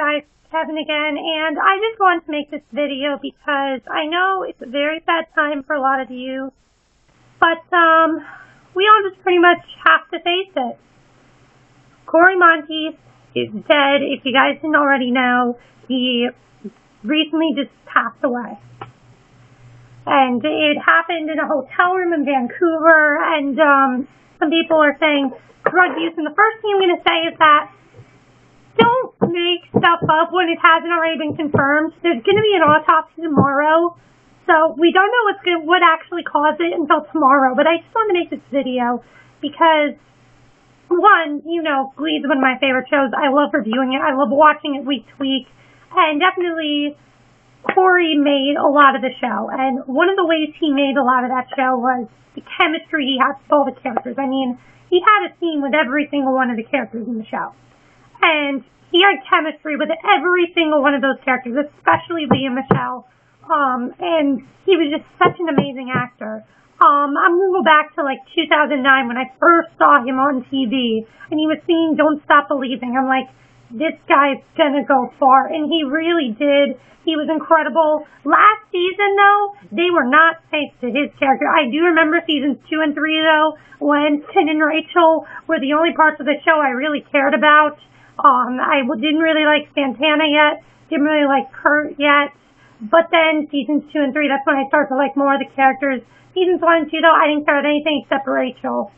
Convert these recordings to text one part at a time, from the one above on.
guys, Kevin again, and I just wanted to make this video because I know it's a very sad time for a lot of you, but um, we all just pretty much have to face it. Cory Monteith is dead. If you guys didn't already know, he recently just passed away. And it happened in a hotel room in Vancouver, and um, some people are saying drug use, and the first thing I'm going to say is that don't make stuff up when it hasn't already been confirmed. There's going to be an autopsy tomorrow, so we don't know what's going what actually caused it until tomorrow. But I just want to make this video because one, you know, Glee is one of my favorite shows. I love reviewing it. I love watching it week to week, and definitely Cory made a lot of the show. And one of the ways he made a lot of that show was the chemistry he had with all the characters. I mean, he had a scene with every single one of the characters in the show and he had chemistry with every single one of those characters, especially Lea Michele. Um, and he was just such an amazing actor. Um, I'm gonna go back to like 2009 when I first saw him on TV, and he was singing "Don't Stop Believing." I'm like, this guy's gonna go far, and he really did. He was incredible. Last season, though, they were not safe to his character. I do remember seasons two and three, though, when Finn and Rachel were the only parts of the show I really cared about. Um, I didn't really like Santana yet. Didn't really like Kurt yet. But then seasons two and three, that's when I started to like more of the characters. Seasons one and two, though, I didn't care about anything except Rachel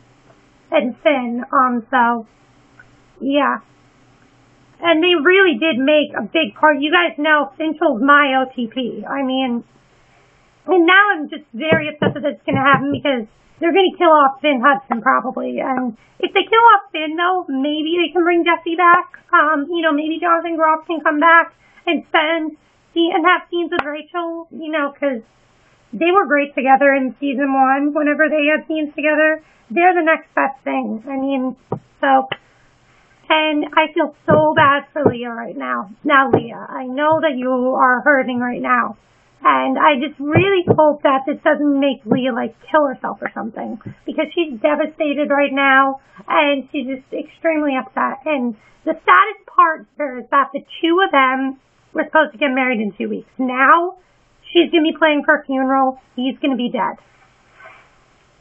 and Finn. Um, so yeah. And they really did make a big part. You guys know Finchel's my OTP. I mean, and now I'm just very upset that it's going to happen because they're going to kill off Finn Hudson probably. And if they kill off Finn, though, maybe they can bring Jesse back. Um, you know, maybe Jonathan Groff can come back and spend and have scenes with Rachel. You know, because they were great together in season one. Whenever they had scenes together, they're the next best thing. I mean, so. And I feel so bad for Lea right now. Now, Lea, I know that you are hurting right now. And I just really hope that this doesn't make Lea like kill herself or something because she's devastated right now and she's just extremely upset. And the saddest part here is that the two of them were supposed to get married in two weeks. Now she's going to be playing for a funeral. He's going to be dead.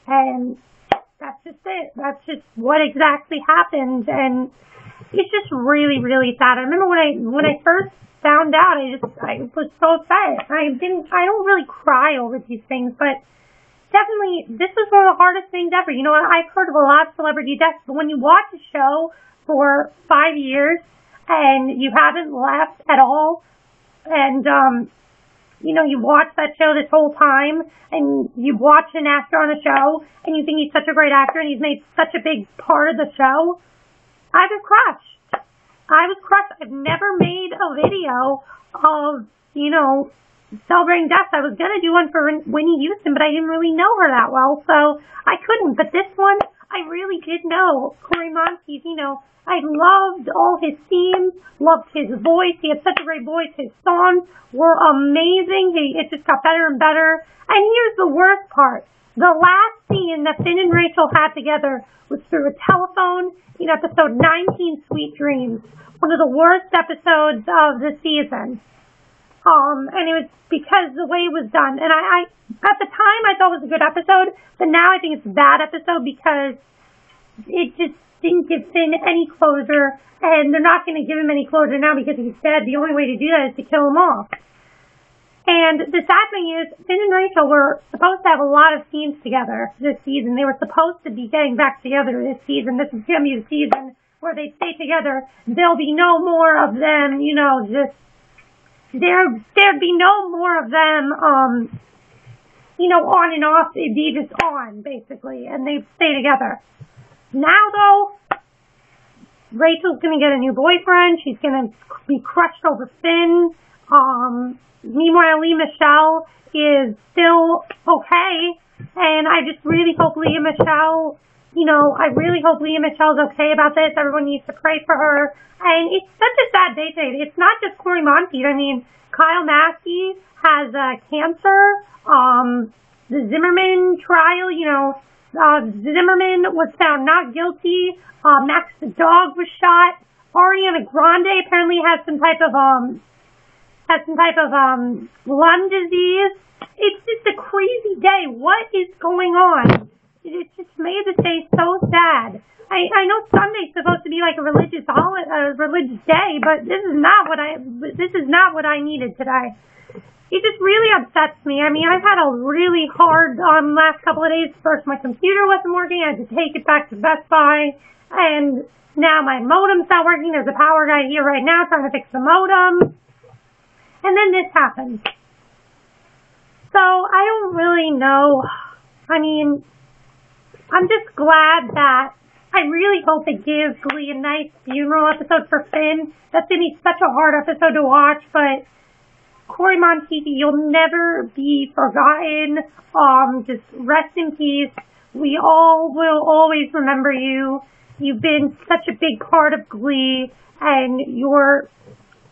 And that's just it. That's just what exactly happened. And it's just really, really sad. I remember when I, when I first found out, I just I was so upset. I didn't I don't really cry over these things, but definitely this is one of the hardest things ever. You know, I've heard of a lot of celebrity deaths, but when you watch a show for five years and you haven't laughed at all, and um, you know, you watch that show this whole time, and you watch an actor on a show, and you think he's such a great actor, and he's made such a big part of the show. I was crushed. I was crushed. I've never made a video of, you know, celebrating death. I was gonna do one for Whitney Houston, but I didn't really know her that well, so I couldn't. But this one, I really did know Cory Monteith. You know, I loved all his themes, loved his voice. He had such a great voice. His songs were amazing. He, it just got better and better. And here's the worst part. The last scene that Finn and Rachel had together was through a telephone in episode 19, Sweet Dreams one of the worst episodes of the season. Um, and it was because the way it was done. And I, I, at the time, I thought it was a good episode, but now I think it's a bad episode because it just didn't give Finn any closure, and they're not going to give him any closure now because he's dead. The only way to do that is to kill him off. And the sad thing is, Finn and Rachel were supposed to have a lot of scenes together this season. They were supposed to be getting back together this season. This is going to be the season where they stay together, there'll be no more of them, you know, just there there'd be no more of them um you know, on and off, they'd be just on, basically, and they'd stay together. Now though, Rachel's gonna get a new boyfriend, she's gonna be crushed over Finn, um Lea Michele is still okay, and I just really hope Lea Michele you know, I really hope Lea Michele's okay about this. Everyone needs to pray for her. And it's such a sad day today. It's not just Cory Monteith. I mean, Kyle Massey has uh, cancer. Um, the Zimmerman trial, you know, uh, Zimmerman was found not guilty. Uh, Max the dog was shot. Ariana Grande apparently has some type of um has some type of um lung disease. It's just a crazy day. What is going on? It just made the day so sad. I I know Sunday's supposed to be like a religious holiday, a religious day, but this is not what I this is not what I needed today. It just really upsets me. I mean, I've had a really hard um last couple of days. First, my computer wasn't working. I had to take it back to Best Buy, and now my modem's not working. There's a power guy here right now trying to fix the modem. And then this happened. So I don't really know. I mean, I'm just glad that I really hope they give Glee a nice funeral episode for Finn. That's gonna be such a hard episode to watch, but Cory Monteith, you'll never be forgotten. Um, just rest in peace. We all will always remember you. You've been such a big part of Glee, and your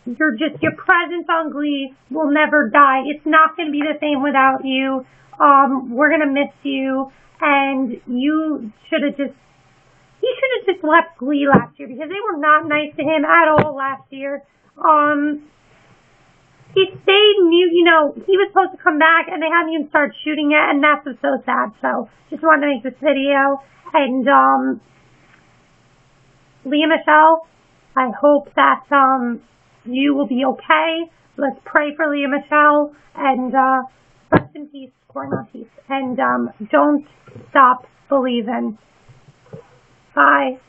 your just your presence on Glee will never die. It's not going to be the same without you. Um, we're gonna miss you, and you should have just he should have just left Glee last year because they were not nice to him at all last year. Um, if they knew, you know, he was supposed to come back and they haven't even started shooting it, and that's what's so sad. So just wanted to make this video, and um, Lea Michele, I hope that um you will be okay. Let's pray for Lea Michele and uh, rest in peace, Cory Monteith, and um, don't stop believing. Bye.